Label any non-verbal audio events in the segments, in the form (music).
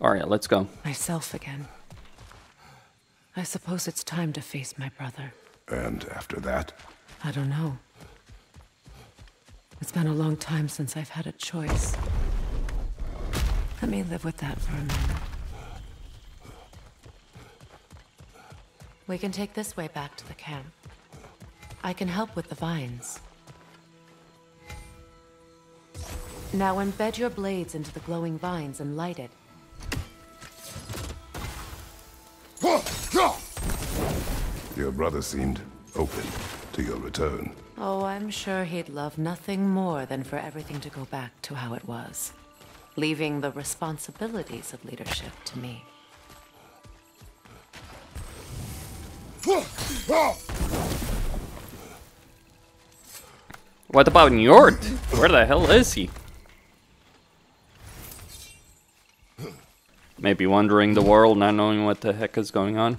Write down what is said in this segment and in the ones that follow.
Arya, let's go. Myself again. I suppose it's time to face my brother. And after that? I don't know. It's been a long time since I've had a choice. Let me live with that for a moment. We can take this way back to the camp. I can help with the vines. Now embed your blades into the glowing vines and light it. Your brother seemed open to your return. Oh, I'm sure he'd love nothing more than for everything to go back to how it was. Leaving the responsibilities of leadership to me. What about Njord? Where the hell is he? Maybe wandering the world, not knowing what the heck is going on.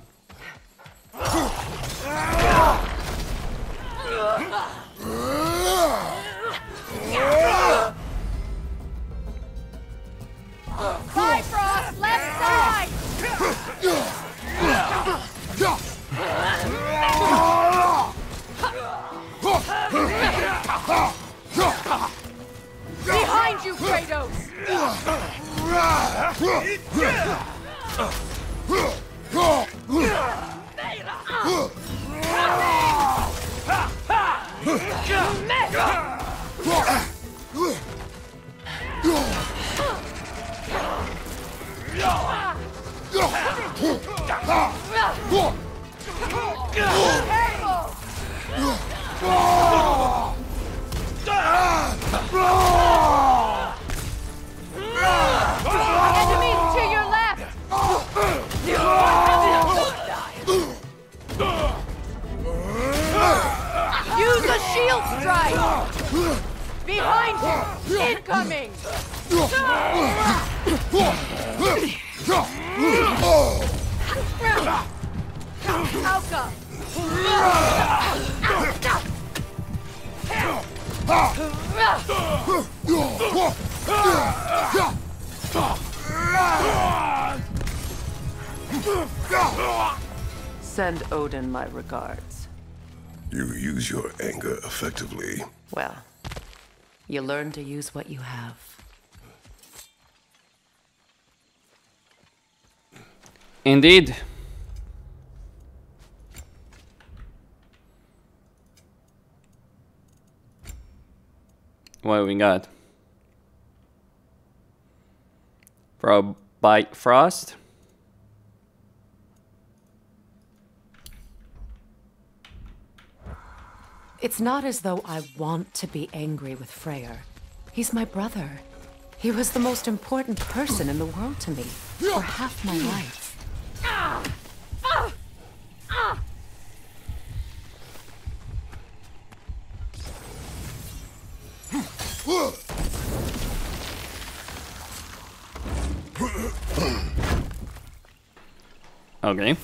Effectively. Well, you learn to use what you have. Indeed. What we got? Bro, bite It's not as though I want to be angry with Freyr. He's my brother. He was the most important person in the world to me for half my life. Okay.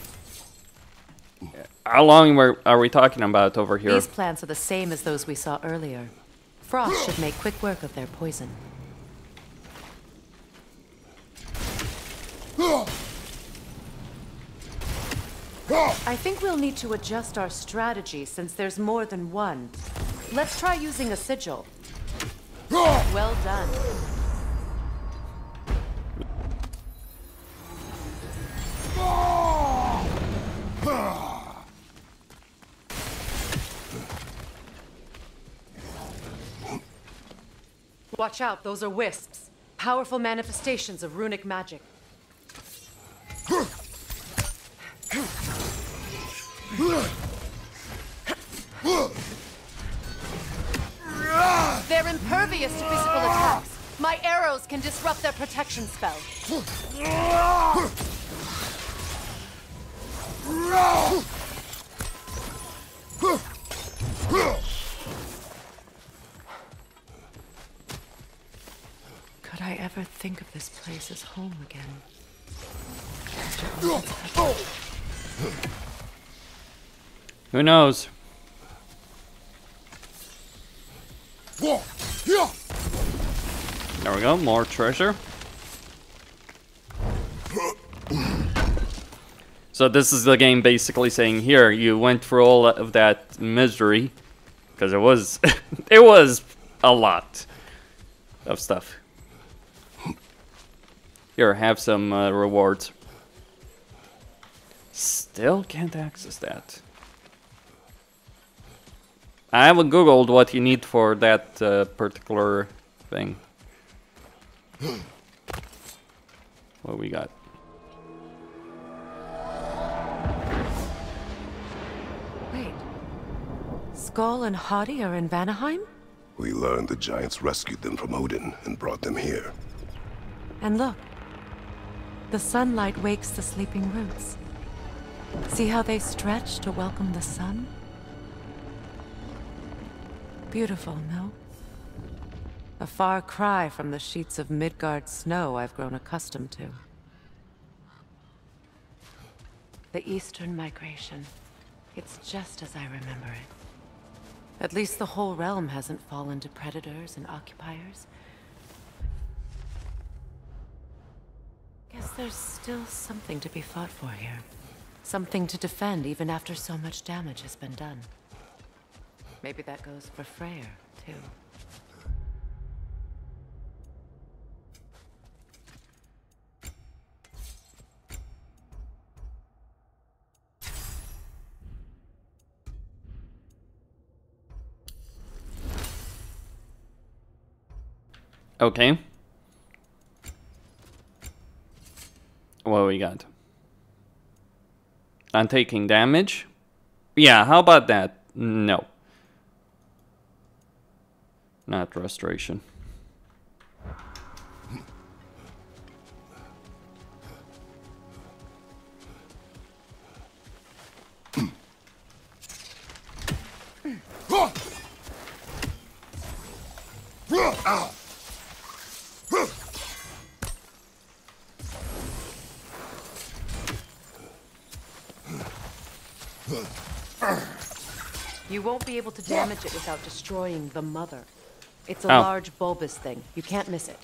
How long were, are we talking about over here? These plants are the same as those we saw earlier. Frost should make quick work of their poison. I think we'll need to adjust our strategy since there's more than one. Let's try using a sigil. Well done. Watch out, those are wisps. Powerful manifestations of runic magic. They're impervious to physical attacks. My arrows can disrupt their protection spell. Could I ever think of this place as home again? Who knows? There we go, more treasure. So this is the game basically saying here you went through all of that misery because it was (laughs) it was a lot of stuff. Here, have some uh, rewards. Still can't access that. I haven't googled what you need for that uh, particular thing. (gasps) what we got? Wait. Sköll and Hati are in Vanaheim? We learned the giants rescued them from Odin and brought them here. And look. The sunlight wakes the sleeping roots. See how they stretch to welcome the sun? Beautiful, no? A far cry from the sheets of Midgard snow I've grown accustomed to. The Eastern Migration. It's just as I remember it. At least the whole realm hasn't fallen to predators and occupiers. Guess there's still something to be fought for here. Something to defend even after so much damage has been done. Maybe that goes for Freyr, too. Okay. What we got? I'm taking damage. Yeah, how about that? No. Not restoration. Won't be able to damage it without destroying the mother. It's a Oh. large bulbous thing. You can't miss it.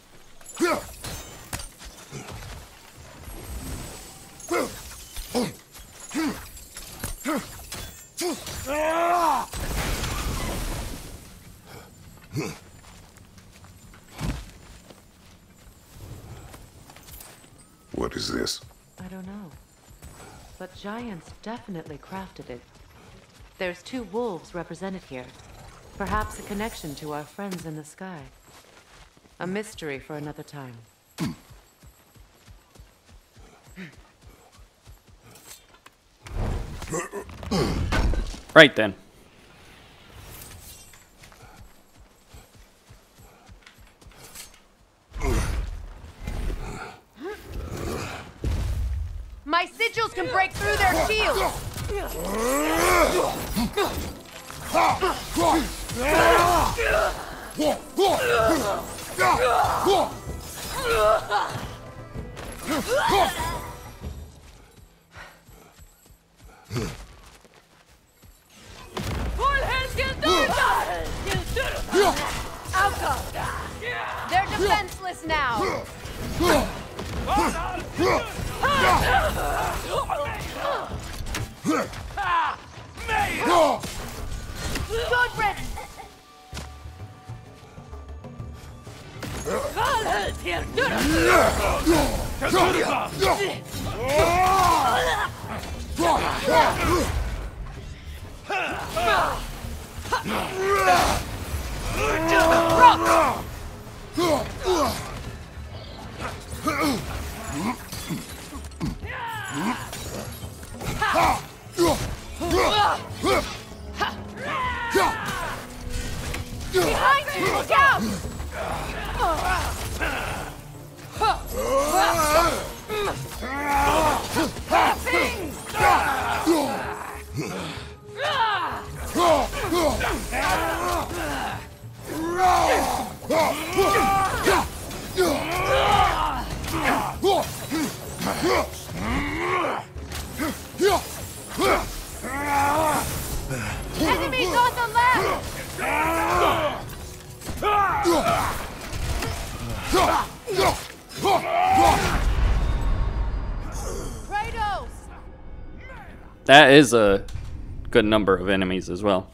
What is this? I don't know. But giants definitely crafted it. There's two wolves represented here. Perhaps a connection to our friends in the sky. A mystery for another time. Right then. Behind you! Look out! Enemies That is a good number of enemies as well.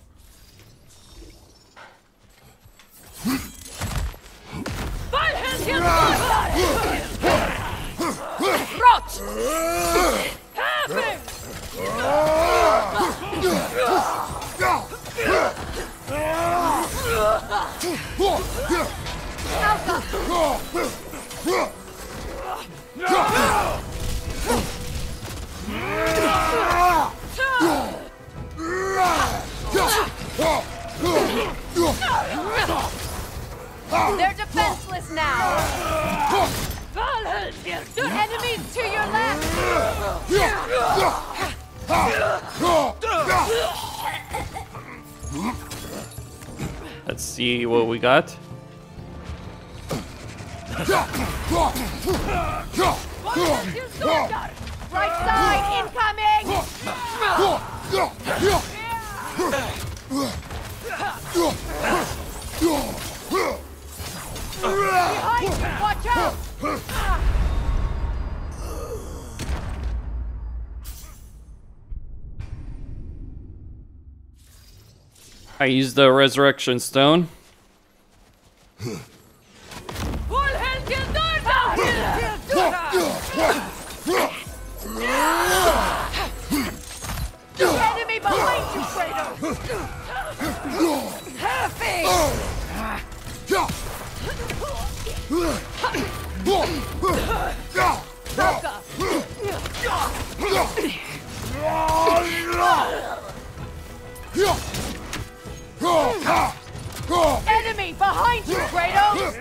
They're defenseless now! Enemies to your left! Let's see what we got. Right side, incoming! Behind you, watch out! I used the resurrection stone. Enemy behind you, Kratos! Enemy behind you, Kratos!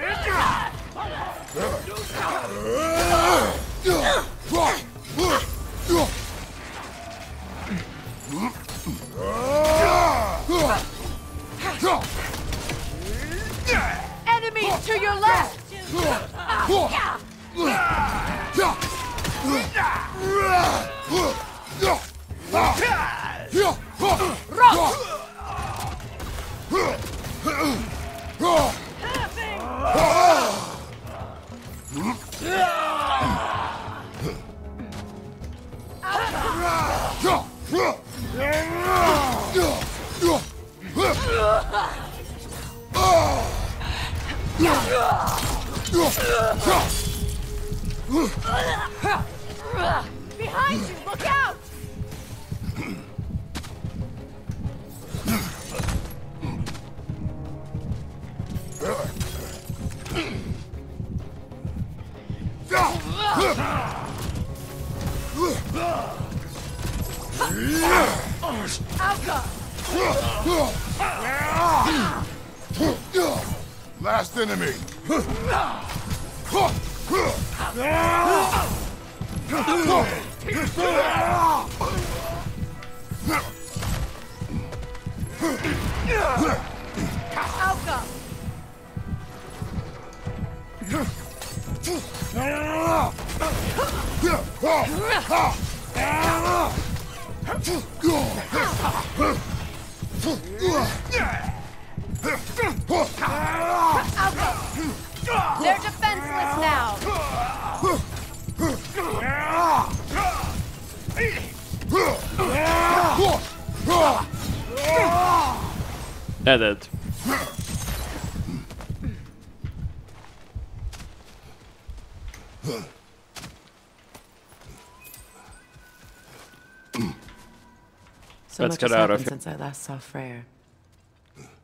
Much get has out happened here. since I last saw Freyr.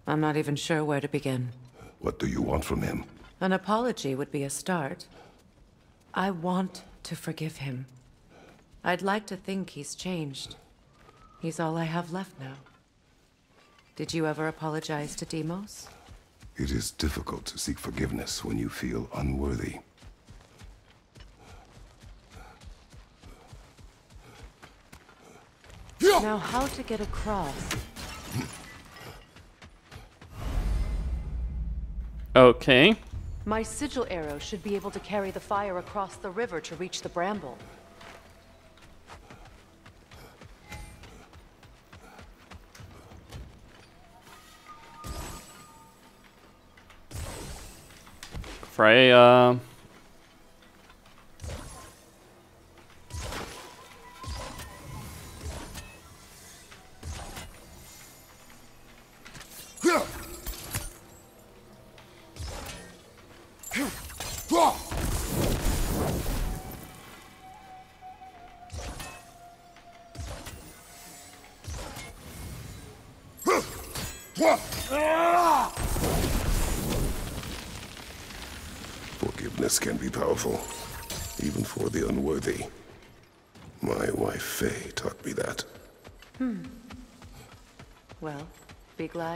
I'm not even sure where to begin. What do you want from him? An apology would be a start. I want to forgive him. I'd like to think he's changed. He's all I have left now. Did you ever apologize to Deimos? It is difficult to seek forgiveness when you feel unworthy. Now, how to get across? Okay. My sigil arrow should be able to carry the fire across the river to reach the bramble. Freya.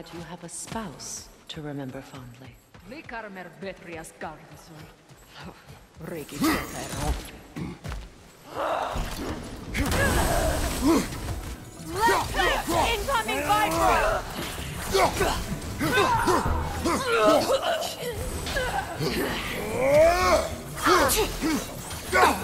Glad you have a spouse to remember fondly. Likarmer vetrias garvison. Riki Left (gasps) cliff! Incoming Viper! (laughs) (laughs)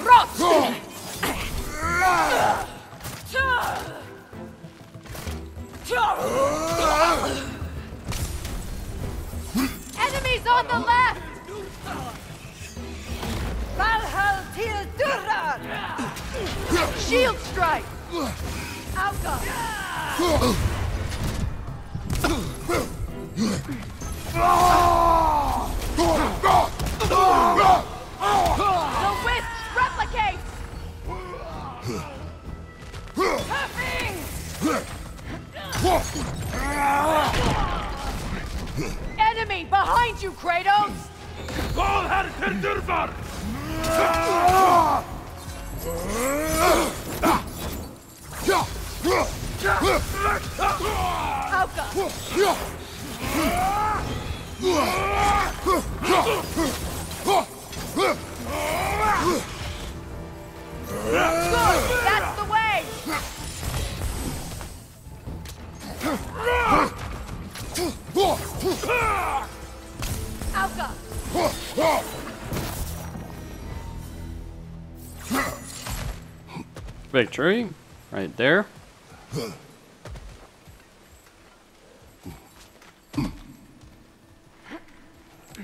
there.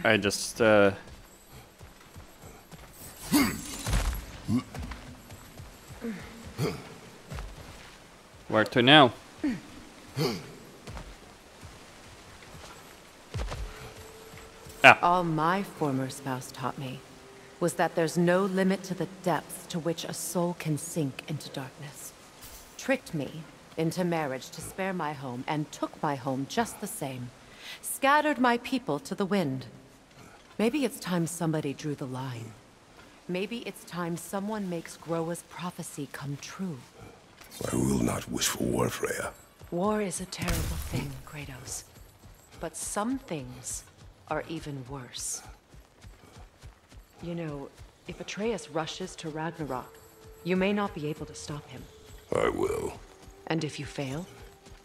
I just uh Where to now? All my former spouse taught me was that there's no limit to the depths to which a soul can sink into darkness. Tricked me into marriage to spare my home and took my home just the same. Scattered my people to the wind. Maybe it's time somebody drew the line. Maybe it's time someone makes Groa's prophecy come true. I will not wish for war, Freya. War is a terrible thing, Kratos. But some things are even worse. You know, if Atreus rushes to Ragnarok, you may not be able to stop him. I will. And if you fail,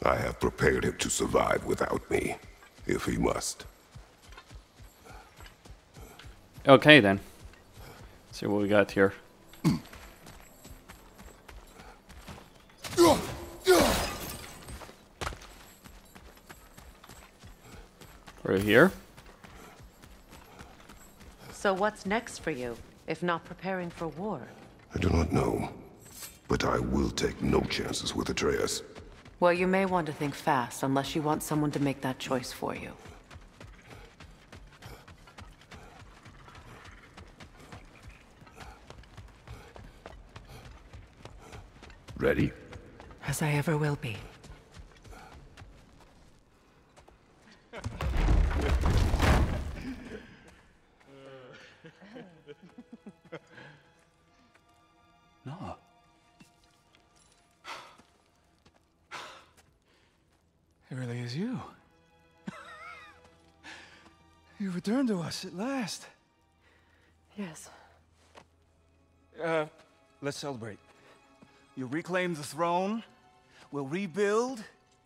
I have prepared him to survive without me, if he must. Okay then. see what we got here. Through here. so what's next for you, if not preparing for war? I do not know, but I will take no chances with Atreus. Well, you may want to think fast, unless you want someone to make that choice for you. Ready? As I ever will be. Us at last. Yes. Uh, let's celebrate. You reclaim the throne. We'll rebuild.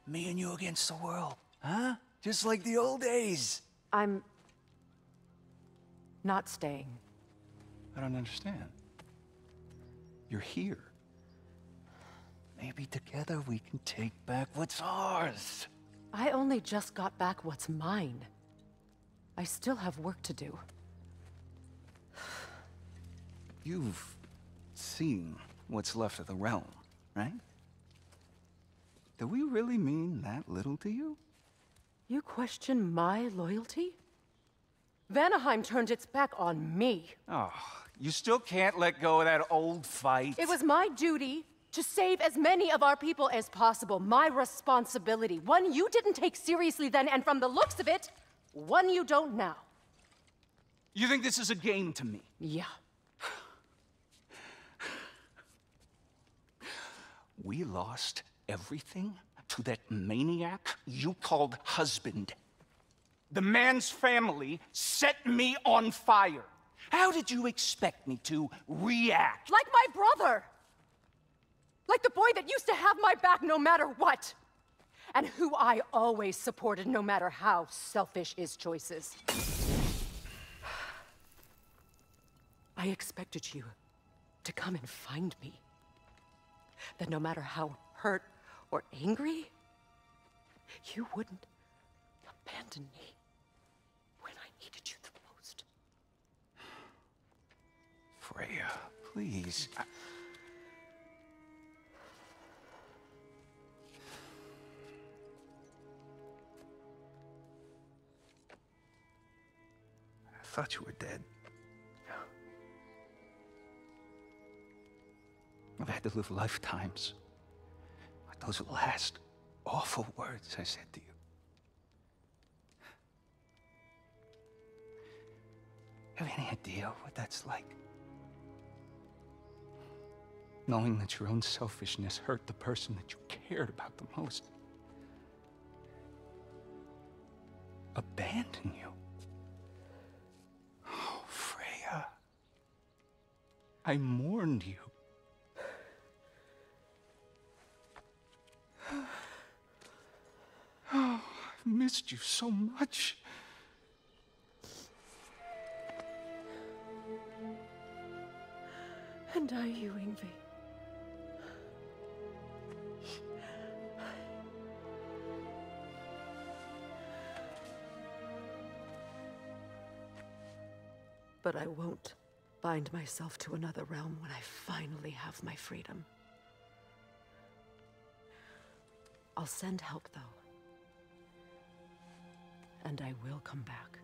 Me and you against the world. Huh? Just like the old days. I'm... not staying. I don't understand. You're here. Maybe together we can take back what's ours. I only just got back what's mine. I still have work to do. You've seen what's left of the realm, right? Do we really mean that little to you? You question my loyalty? Vanaheim turned its back on me. Oh, you still can't let go of that old fight. It was my duty To save as many of our people as possible. My responsibility. One you didn't take seriously then, and from the looks of it, one you don't now. You think this is a game to me? Yeah. We lost everything to that maniac you called husband. The man's family set me on fire. How did you expect me to react? Like my brother! Like the boy that used to have my back no matter what! And who I always supported no matter how selfish his choices. (sighs) I expected you to come and find me. That no matter how hurt or angry, you wouldn't abandon me when I needed you the most. Freya, please. I... thought you were dead. I've had to live lifetimes with those last awful words I said to you. Have any idea what that's like? Knowing that your own selfishness hurt the person that you cared about the most. Abandon you. I mourned you. (sighs) Oh, I've missed you so much. And I you, Yngvi. (sighs) But I won't bind myself to another realm when I finally have my freedom. I'll send help, though. And I will come back.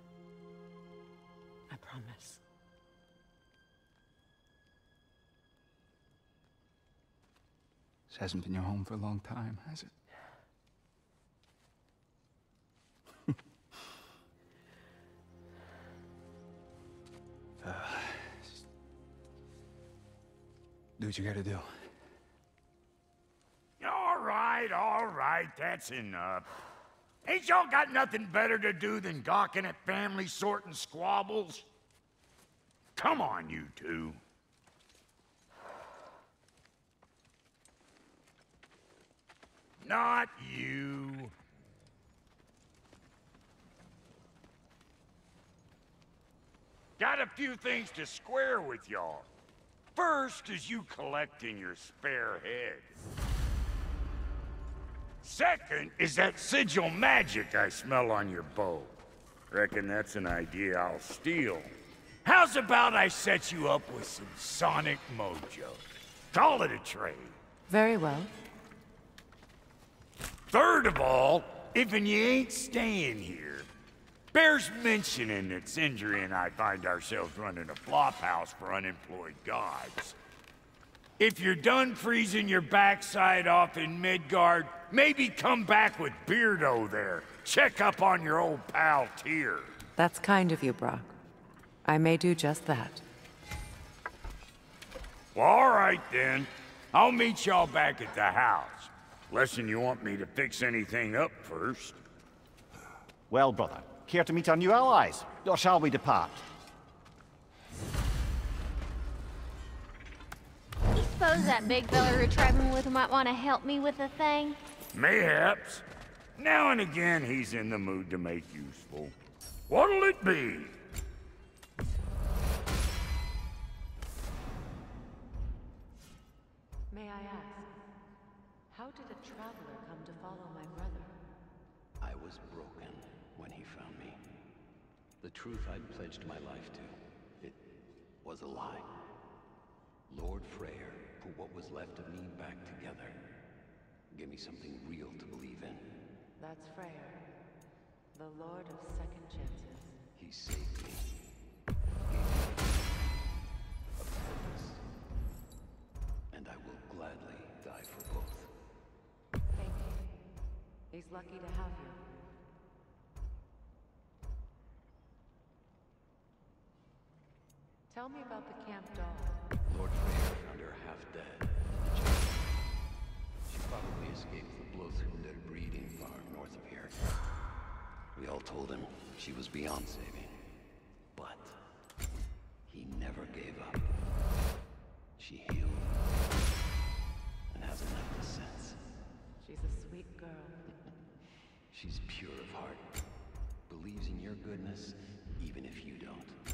I promise. This hasn't been your home for a long time, has it? Do what you gotta do. All right, all right, that's enough. Ain't y'all got nothing better to do than gawking at family sorting squabbles? Come on, you two. Not you. Got a few things to square with y'all. First is you collecting your spare head. Second is that sigil magic I smell on your bow. Reckon that's an idea I'll steal. How's about I set you up with some sonic mojo? Call it a trade. Very well. Third of all, if and you ain't staying here, bears mentioning that Sindri and I find ourselves running a flop house for unemployed gods. If you're done freezing your backside off in Midgard, maybe come back with Beardo there. Check up on your old pal Tyr. That's kind of you, Brok. I may do just that. Well, all right then. I'll meet y'all back at the house. Lesson you want me to fix anything up first. Well, brother, care to meet our new allies? Or shall we depart? You suppose that big fella we're traveling with might want to help me with a thing? Mayhaps. Now and again, he's in the mood to make useful. What'll it be? truth I'd pledged my life to. It was a lie. Lord Freyr put what was left of me back together. Give me something real to believe in. That's Freyr, the Lord of Second Chances. He saved me. And I will gladly die for both. Thank you. He's lucky to have you. Tell me about the camp doll. Lord Freyr found her half dead. in the church. She probably escaped the Blothrinder breeding farm north of here. We all told him she was beyond saving. But he never gave up. She healed and hasn't left us since. She's a sweet girl. She's pure of heart. Believes in your goodness, even if you don't.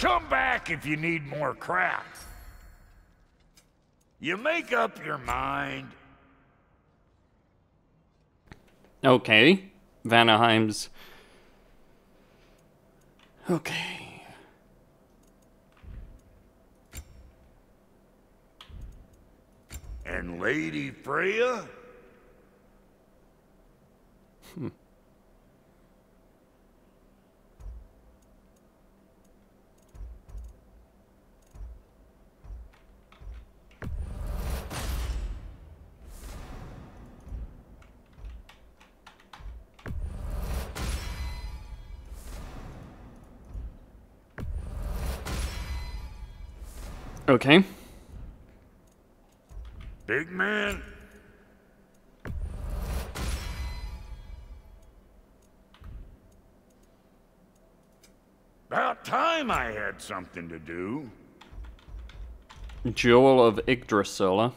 Come back if you need more crap. You make up your mind. Okay. Vanaheim's. Okay. And Lady Freya? Hmm. Okay. Big man? About time I had something to do. Jewel of Yggdrasil.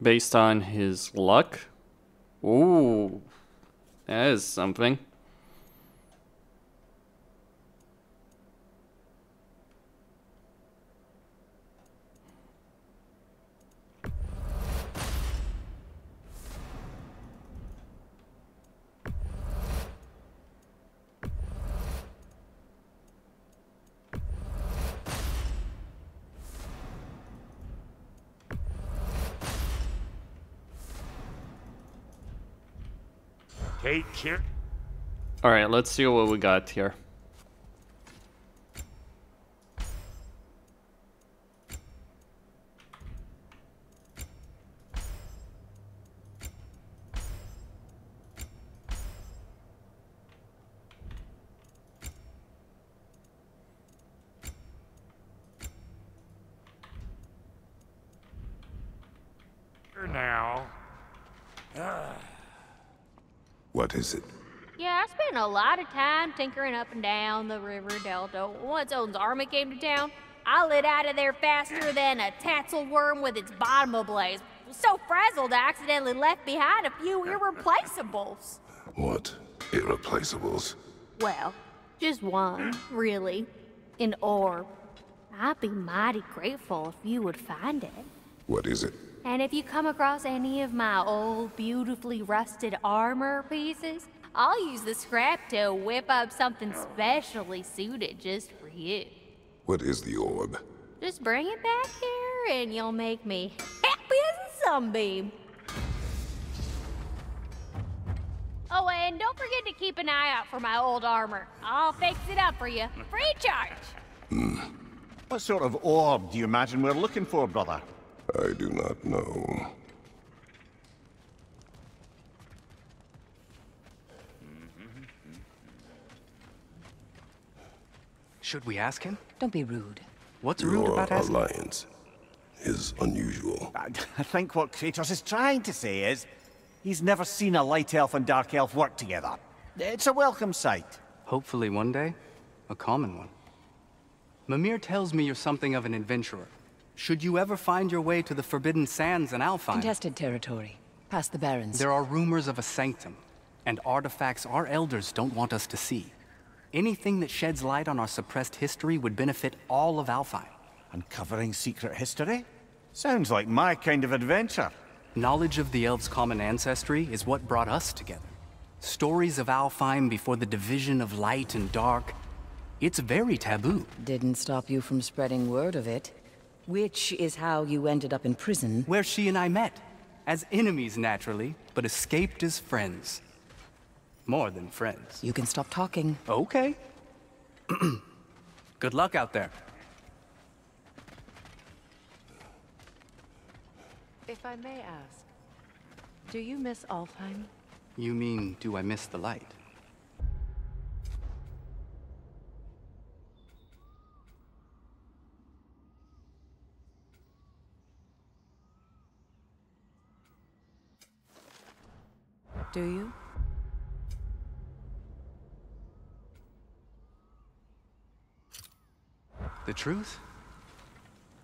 Based on his luck? Ooh. That is something. Take care. Alright, let's see what we got here. Lot of time tinkering up and down the river delta. Once Odin's army came to town, I lit out of there faster than a tassel worm with its bottom ablaze. So frazzled, I accidentally left behind a few irreplaceables. What? Irreplaceables? Well, just one, really. An orb. I'd be mighty grateful if you would find it. What is it? And if you come across any of my old, beautifully rusted armor pieces, I'll use the scrap to whip up something specially suited just for you. What is the orb? Just bring it back here and you'll make me happy as a sunbeam. Oh, and don't forget to keep an eye out for my old armor. I'll fix it up for you, free charge. Hmm. What sort of orb do you imagine we're looking for, brother? I do not know. Should we ask him? Don't be rude. What's rude Your about asking? alliance is unusual. I, I (laughs) think what Kratos is trying to say is he's never seen a light elf and dark elf work together. It's a welcome sight. Hopefully one day, a common one. Mimir tells me you're something of an adventurer. Should you ever find your way to the Forbidden Sands and Alfheim, Contested territory. Past the Barrens. there are rumors of a sanctum, and artifacts our elders don't want us to see. Anything that sheds light on our suppressed history would benefit all of Alfheim. Uncovering secret history? Sounds like my kind of adventure. Knowledge of the elves' common ancestry is what brought us together. Stories of Alfheim before the division of light and dark. It's very taboo. Didn't stop you from spreading word of it. Which is how you ended up in prison. Where she and I met. As enemies, naturally, but escaped as friends. More than friends. You can stop talking. Okay. (clears throat) Good luck out there. If I may ask, do you miss Alfheim? You mean, do I miss the light? Do you? The truth?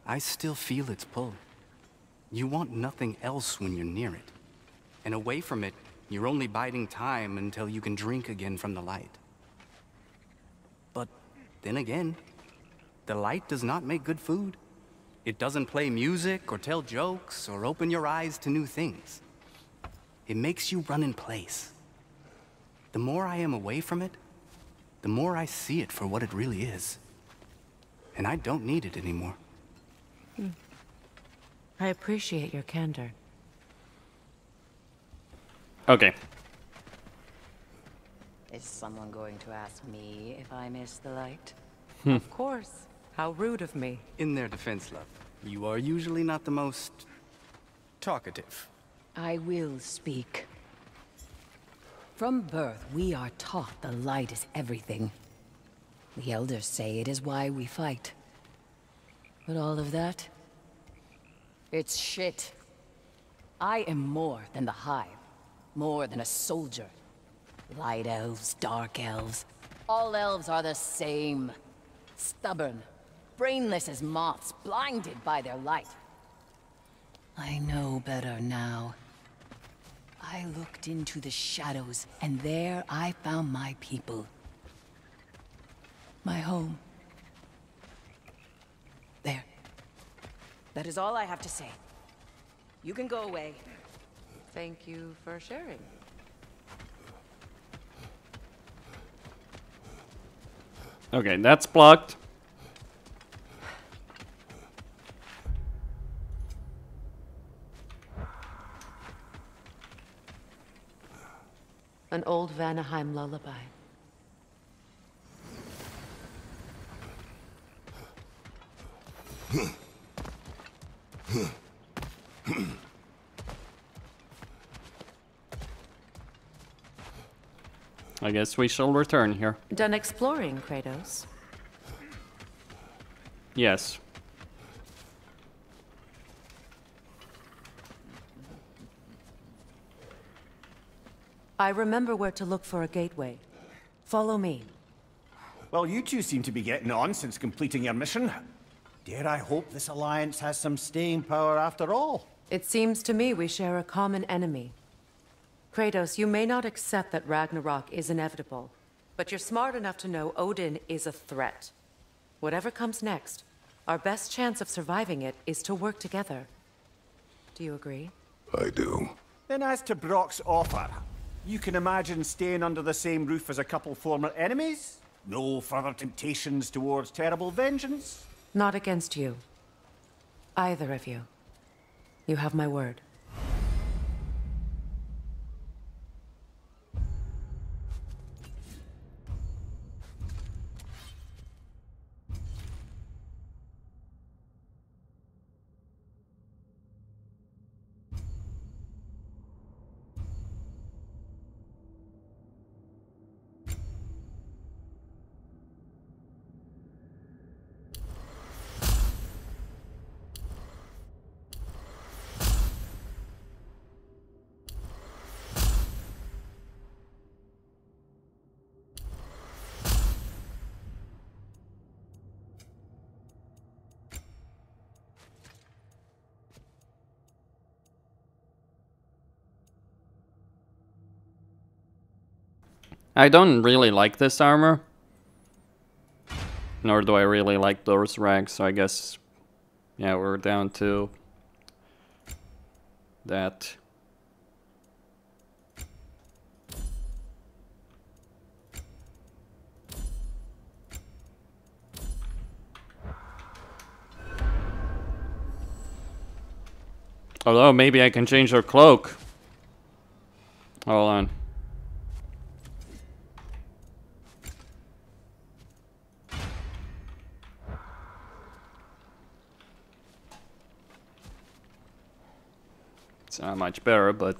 I still feel its pull. You want nothing else when you're near it. And away from it, you're only biding time until you can drink again from the light. But then again, the light does not make good food. It doesn't play music or tell jokes or open your eyes to new things. It makes you run in place. The more I am away from it, the more I see it for what it really is. And I don't need it anymore. Hmm. I appreciate your candor. Okay. Is someone going to ask me if I miss the light? Hmm. Of course. How rude of me. In their defense, love, you are usually not the most talkative. I will speak. From birth, we are taught the light is everything. The elders say it is why we fight. But all of that? It's shit. I am more than the Hive. More than a soldier. Light elves, dark elves. All elves are the same. Stubborn. Brainless as moths, blinded by their light. I know better now. I looked into the shadows, and there I found my people. My home. There. That is all I have to say. You can go away. Thank you for sharing. Okay, that's blocked. An old Vanaheim lullaby. I guess we shall return here. Done exploring, Kratos. Yes. I remember where to look for a gateway. Follow me. Well, you two seem to be getting on since completing your mission. Dare I hope this alliance has some staying power after all? It seems to me we share a common enemy. Kratos, you may not accept that Ragnarok is inevitable, but you're smart enough to know Odin is a threat. Whatever comes next, our best chance of surviving it is to work together. Do you agree? I do. Then as to Brok's offer, you can imagine staying under the same roof as a couple former enemies? No further temptations towards terrible vengeance? Not against you. Either of you. You have my word. I don't really like this armor. Nor do I really like those rags, so I guess... Yeah, we're down to... That. Although maybe I can change her cloak. Hold on. It's not much better, but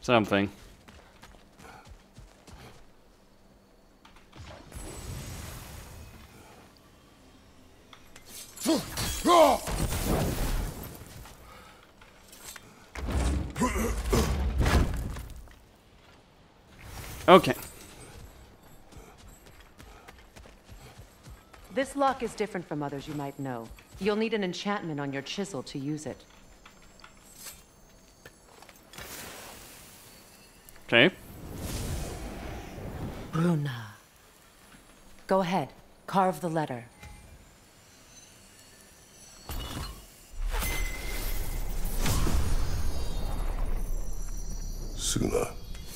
something. Okay. This lock is different from others you might know. You'll need an enchantment on your chisel to use it. Okay. Bruna. Go ahead. Carve the letter. Suna.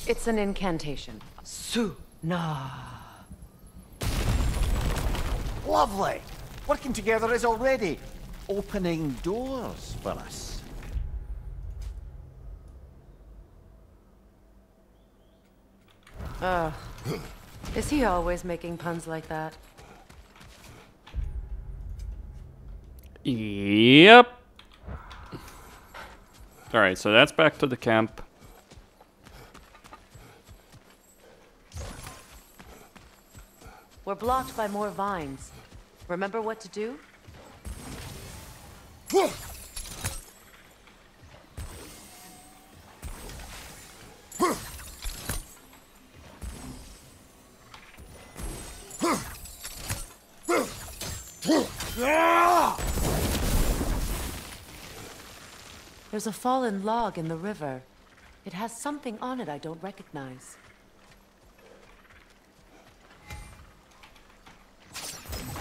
It's an incantation. Su-na. Lovely. Working together is already opening doors for us. Ugh. Is he always making puns like that? Yep. Alright, so that's back to the camp. We're blocked by more vines. Remember what to do? There's a fallen log in the river. It has something on it I don't recognize.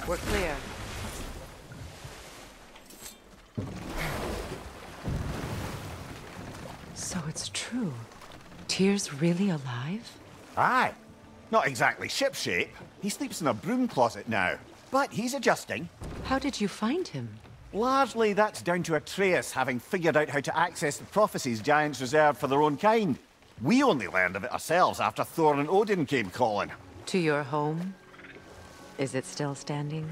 We're clear. So it's true. Tyr's really alive? Aye. Not exactly shipshape. He sleeps in a broom closet now. But he's adjusting. How did you find him? Largely that's down to Atreus having figured out how to access the prophecies giants reserved for their own kind. We only learned of it ourselves after Thor and Odin came calling. To your home? Is it still standing?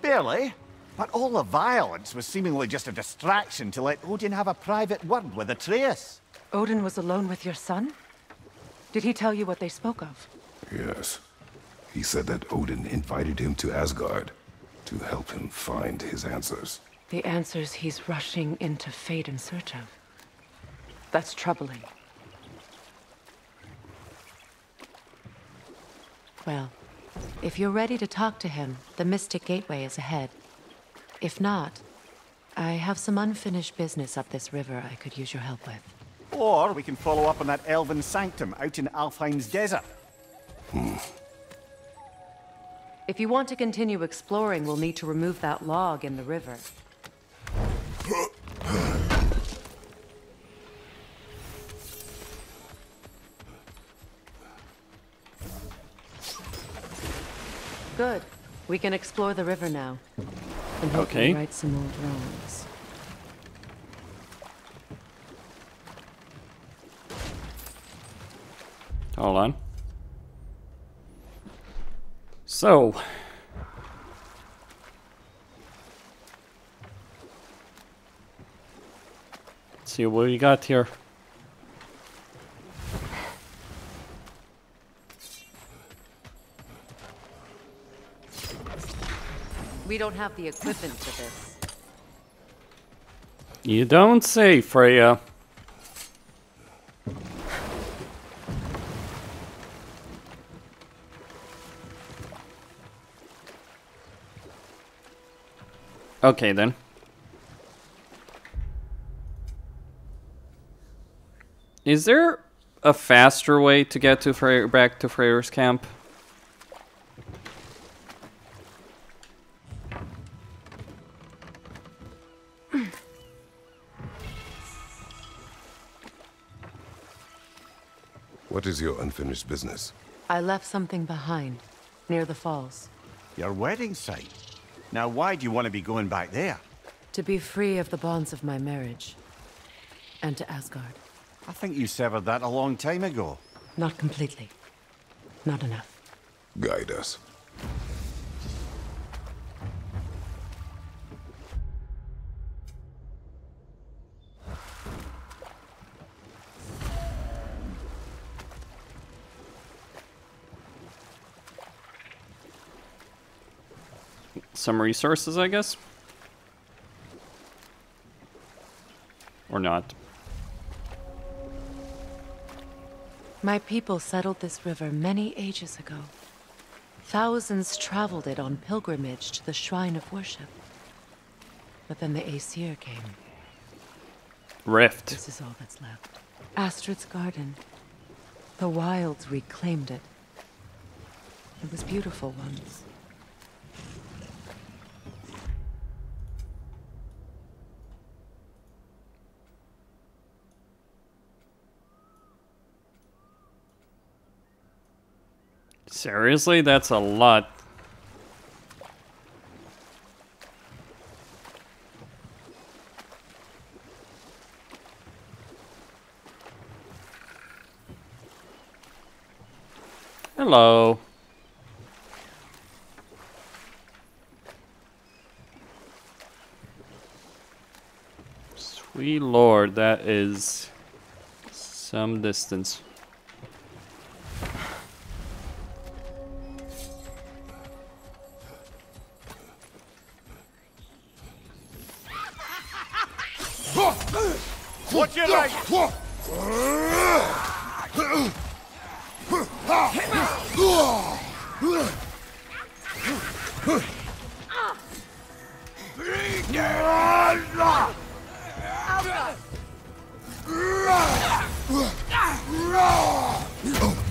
Barely. But all the violence was seemingly just a distraction to let Odin have a private word with Atreus. Odin was alone with your son? Did he tell you what they spoke of? Yes. He said that Odin invited him to Asgard to help him find his answers. The answers he's rushing into fate in search of. That's troubling. Well, if you're ready to talk to him, the Mystic Gateway is ahead. If not, I have some unfinished business up this river I could use your help with. Or we can follow up on that elven sanctum out in Alfheim's desert. Hmm. If you want to continue exploring, we'll need to remove that log in the river. Good. We can explore the river now. And Okay. write some more drawings. Hold on. So. Let's see what we got here. We don't have the equipment for this. You don't say, Freya. Okay then. Is there a faster way to get to Frey back to Freyr's camp? Is your unfinished business? I left something behind, near the falls. Your wedding site. Now, why do you want to be going back there? To be free of the bonds of my marriage. And to Asgard. I think you severed that a long time ago. Not completely. Not enough. Guide us. Some resources, I guess? Or not. My people settled this river many ages ago. Thousands traveled it on pilgrimage to the shrine of worship. But then the Aesir came. Rift. This is all that's left. Astrid's garden. The wilds reclaimed it. It was beautiful once. Seriously? That's a lot. Hello. Sweet lord, that is some distance. What's your like? Oh.